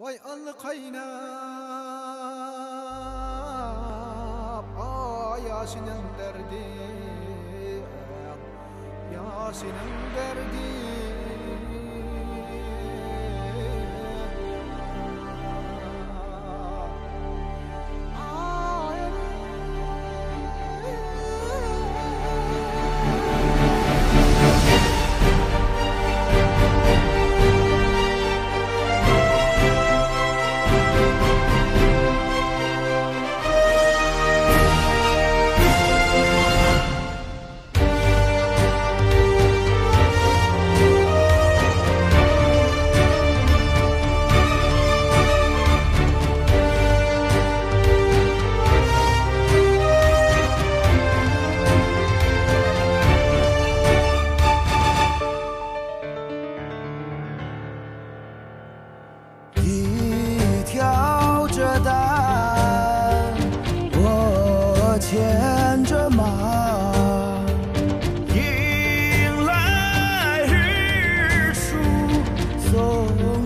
Vay allı kaynap Ay Yasin'in derdi Yasin'in derdi 牵着马迎来日出送